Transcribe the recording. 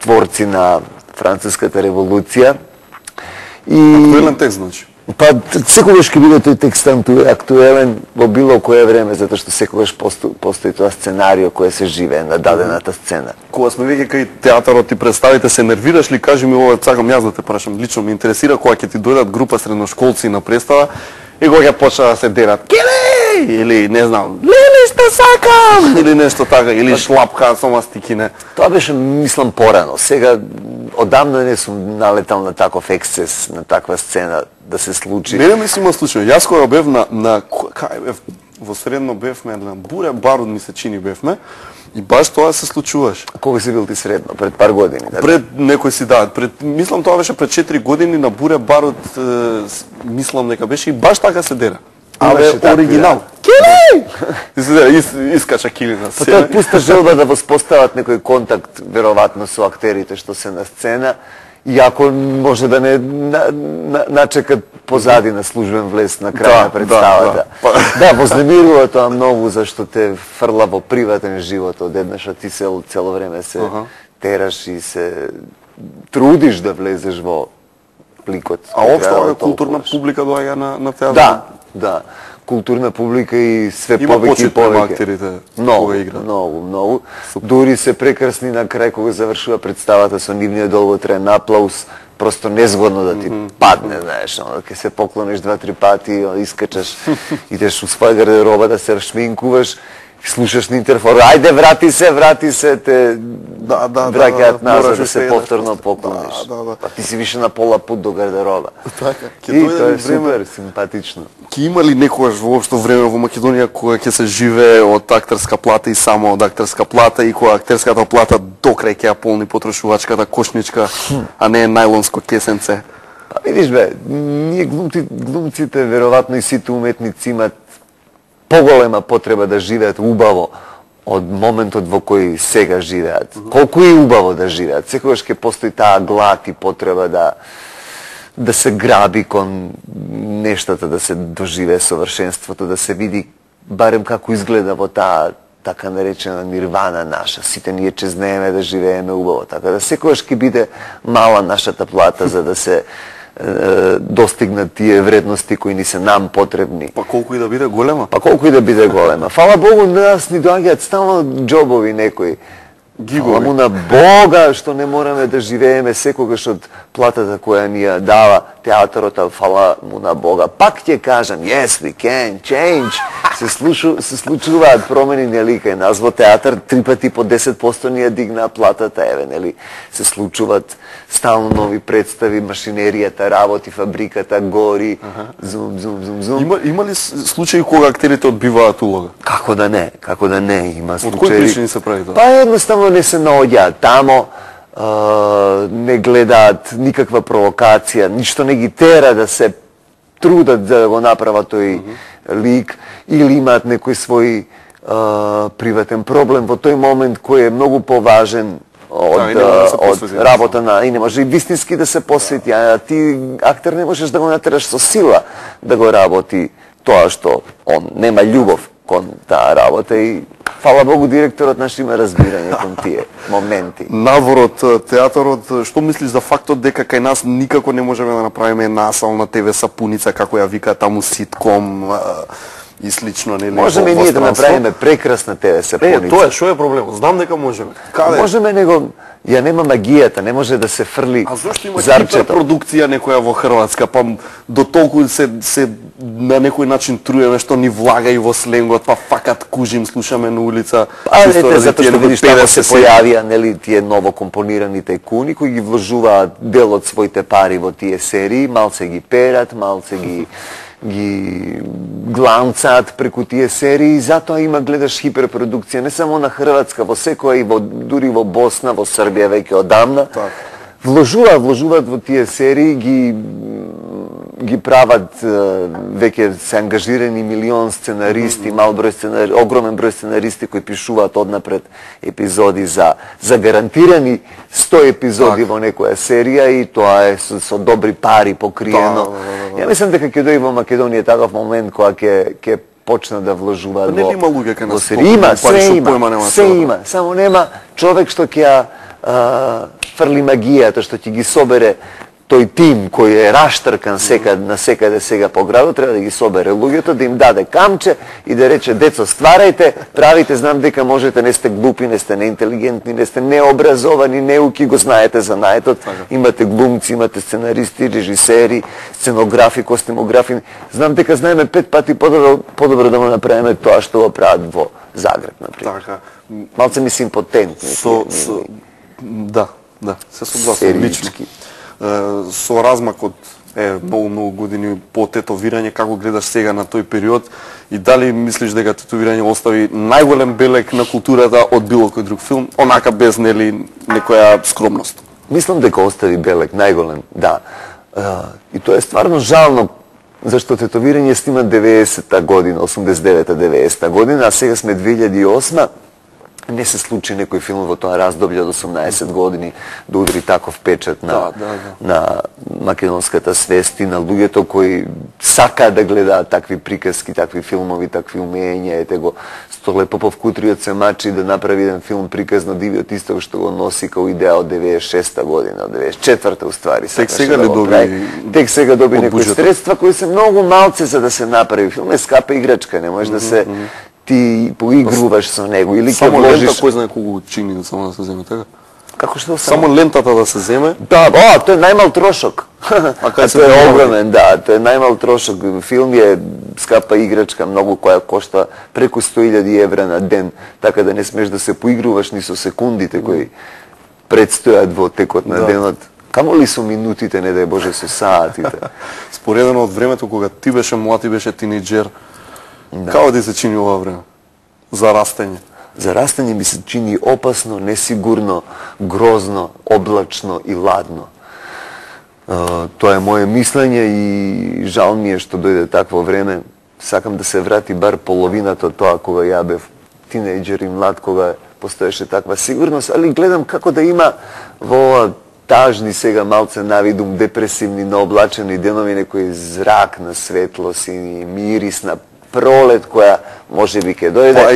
творци на француската револуција. И актуелен текст значи. Па секогаш ќе биде тој текст актуелен во било кое време затоа што секогаш постои, постои тоа сценарио кое се живее на дадената сцена. Кога сме веќе кај театарот ти представите се нервираш ли? Кажи ми ова, сакам јас да те прашам, лично ме интересира кога ќе ти дојдат група средношколци на представа и кога ќе почна да се дерат. Или не знам, лели што сакам! Или нешто така, или шлапка со мастикине. Тоа беше мислам порано. Сега одамна не сум налетал на таков ексцес, на таква сцена да се случи. Не, ми си има случај. Јас кога бев на, на кај бев, во средно бевме, на Буре Барод ми се чини бевме, И баш тоа се случуваш. Кога си бил ти средно? Пред пар години? Да? Пред некој си да, пред мислам тоа беше пред 4 години на Буре Барот е, мислам дека беше и баш така се дера. Оригинал. Да. Кили! И искача кили на сцена. Потоа пуста желба да воспостават некој контакт веројатно со актерите што се на сцена Иако може да не на, на, начекат позади на службен влез на крај да, на представата. Да, да. да, вознемирува тоа многу зашто те фрла во приватен живот од еднаш, а ти се цело време се uh -huh. тераш и се трудиш да влезеш во пликот. А општо културна публика доаѓа на на театар? Да, да културна публика и све повеќе и повеќе. актерите многу, кога играат. Многу, многу. Дури се прекрасни на крај кога завршува представата со нивниот долготраен аплауз, просто незгодно да ти mm -hmm. падне, знаеш, но ќе се поклониш два-три пати, искачаш, идеш у своја гардероба да се рашминкуваш, слушаш на интерфон, ајде врати се, врати се, те да, да, враќаат да, назад да, да се повторно поклониш. Да, да, да. Па ти си више на пола пут до гардероба. Така, ќе И тоа е време... супер, симпатично. Ке има ли некогаш воопшто време во Македонија кога ќе се живее од актерска плата и само од актерска плата и кога актерската плата до крај ќе ја полни потрошувачката кошничка, а не најлонско кесенце? Па видиш бе, ние глумци, глумците веројатно и сите уметници имат поголема потреба да живеат убаво од моментот во кој сега живеат. Колку е убаво да живеат. Секогаш ќе постои таа глад и потреба да да се граби кон нештата, да се доживее совршенството, да се види барем како изгледа во таа така наречена нирвана наша. Сите ние чезнееме да живееме убаво. Така да секогаш ќе биде мала нашата плата за да се достигнат тие вредности кои ни се нам потребни. Па колку и да биде голема? Па колку и да биде голема. Фала Богу, на нас ни доаѓаат стално џобови некои. Гигови. Фала му на Бога што не мораме да живееме секогаш од платата која ни ја дава театарот, фала му на Бога. Пак ќе кажам, yes, we can change. Се, слушу, се случуваат промени, нели, кај нас во театар, три пати по 10% ни ја дигнаа платата, еве, нели, се случуваат стално нови представи, машинеријата работи, фабриката гори, ага. зум, зум, зум, зум. Има, има ли случаи кога актерите одбиваат улога? Како да не, како да не, има случаи. Од кои причини се прави тоа? Па едноставно не се наоѓаат тамо, не гледаат никаква провокација, ништо не ги тера да се трудат да го направат тој mm -hmm. лик или имаат некој свој а, приватен проблем во тој момент кој е многу поважен од, да, да од работа на и не може и вистински да се посвети, а ти актер не можеш да го натераш со сила да го работи тоа што он. Нема љубов кон таа работа и Фала Богу, директорот наш има разбирање кон тие моменти. Наворот, театарот, што мислиш за фактот дека кај нас никако не можеме да направиме насална ТВ сапуница, како ја вика таму ситком, и слично, нели? Можеме ние да направиме прекрасна ТВ сапуница. Е, тоа е, што е проблемот? Знам дека можеме. Каде? Можеме, него ја нема магијата, не може да се фрли А зошто има продукција некоја во Хрватска, па до толку се, се на некој начин труеме што ни влага и во сленгот, па факат кужим, слушаме на улица. Па ете, затоа што видиш тамо се појавија, нели, тие ново компонирани тајкуни кои ги вложуваат дел од своите пари во тие серии, малце ги перат, малце ги ги гланцаат преку тие серии затоа има гледаш хиперпродукција не само на Хрватска, во секоја и во дури во Босна, во Србија веќе одамна. Так. Вложуваат, вложуваат во тие серии, ги ги прават веќе се ангажирани милион сценаристи, мал број сценари, огромен број сценаристи кои пишуваат однапред епизоди за за гарантирани 100 епизоди так. во некоја серија и тоа е со, со добри пари покриено. Да, да, да, да. Ја мислам дека ќе дојде во Македонија таков момент кога ќе ќе почна да вложуваат па, во. Не има луѓе кај нас. Има, се има, се има, само нема човек што ќе ја фрли магијата што ќе ги собере тој тим кој е раштркан секад на секаде сега по градот треба да ги собере луѓето, да им даде камче и да рече децо стварајте, правите, знам дека можете, не сте глупи, не сте неинтелигентни, не сте необразовани, неуки, го знаете за наетот, Така. имате глумци, имате сценаристи, режисери, сценографи, костимографи. Знам дека знаеме пет пати подобро, подобро да му направиме тоа што го прават во Загреб, например. Така. Малце ми се импотентни. Со, со, да, да, се согласувам лично. Со размак од е многу многу години по тетовирање како гледаш сега на тој период и дали мислиш дека тетовирање остави најголем белек на културата од било кој друг филм, онака без нели некоја скромност. Мислам дека остави белек најголем, да. И тоа е стварно жално зашто тетовирање снима 90-та година, 89-та, 90-та година, а сега сме 2008 не се случи некој филм во тоа раздобле од 18 години да удри таков печат на, Да, да, да. на македонската свест и на луѓето кои сакаат да гледаат такви приказки, такви филмови, такви умења. Ете го Столе Попов Кутриот се мачи да направи еден филм приказно дивиот исто што го носи као идеја од 96-та година, од 94-та уствари. сакаше сега да доби прави. Тек сега доби некои средства кои се многу малце за да се направи филм. Е скапа играчка, не можеш да се ти поигруваш со него или ќе Само лента вложиш кој знае колку чини само да се земе така. како што само Само лентата да се земе, Да, о, тоа е најмал трошок. А, кај се е огромен, да, тоа е најмал трошок. Филм е скапа играчка, многу која кошта преку 100.000 евра на ден, така да не смеш да се поигруваш ни со секундите кои предстојат во текот на Да. денот. Камо ли со минутите, не дај Боже, со саатите. споредено од времето кога ти беше млад и беше тинејџер, како ти се чини ова време? За растење. За растење ми се чини опасно, несигурно, грозно, облачно и ладно. Тоа е моje мислење и жал ми е што дојде такво време. Сакам да се врати бар половината од тоа кога ја бев тинејџер и млад, кога постоеше таква сигурност, али гледам како да има во ова тажни сега малце навидум депресивни наоблачени денови некој зрак на светлост и мирис на prolet koja može biti dojede. Pa